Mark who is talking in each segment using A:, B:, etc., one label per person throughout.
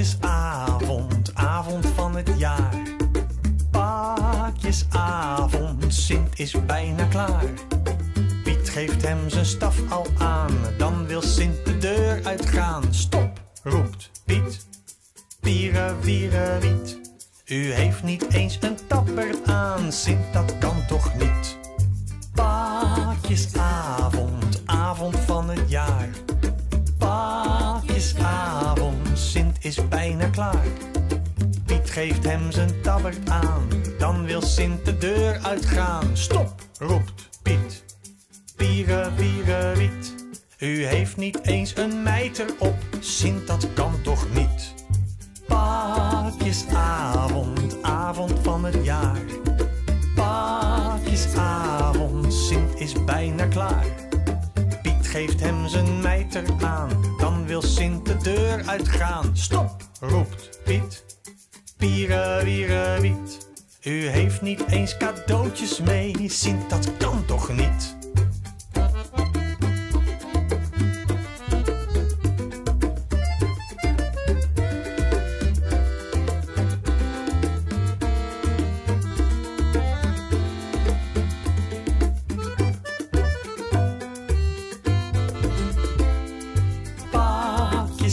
A: Paakjesavond, avond van het jaar. Pakjesavond, Sint is bijna klaar. Piet geeft hem zijn staf al aan, dan wil Sint de deur uitgaan. Stop, roept Piet. Pieren, vieren, wiet. U heeft niet eens een tapper aan, Sint, dat kan toch niet? Pakjesavond. Is bijna klaar. Piet geeft hem zijn tabbert aan, dan wil Sint de deur uitgaan. Stop, roept Piet. Pieren, wieren, wiet. U heeft niet eens een mijter op, Sint, dat kan toch niet? Paakjesavond, avond van het jaar. Paakjesavond, Sint is bijna klaar. Geeft hem zijn mijter aan, dan wil Sint de deur uitgaan. Stop, roept Piet. Pieren, wiet. U heeft niet eens cadeautjes mee, Sint, dat kan toch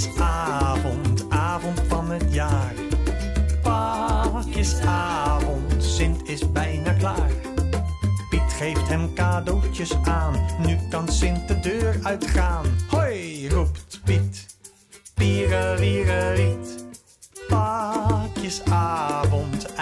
A: niet? Paakjesavond, avond van het jaar. Paakjesavond, Sint is bijna klaar. Piet geeft hem cadeautjes aan, nu kan Sint de deur uitgaan. Hoi, roept Piet. Pieren, wieren, riet. Paakjesavond